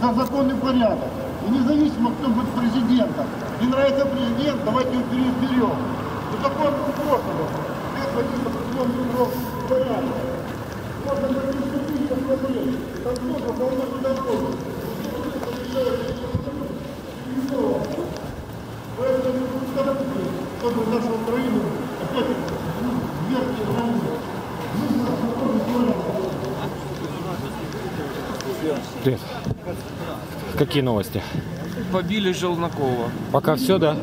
за законный порядок. И независимо, кто будет президентом. Не нравится президент, давайте его переизберем. Ну такой способом. Без каких-то определенных порядок. Можно пойти в проблем. Там тоже полно недовольных. Поэтому не чтобы нашу Украину Привет. Какие новости? Побили Желнакова. Пока все, да?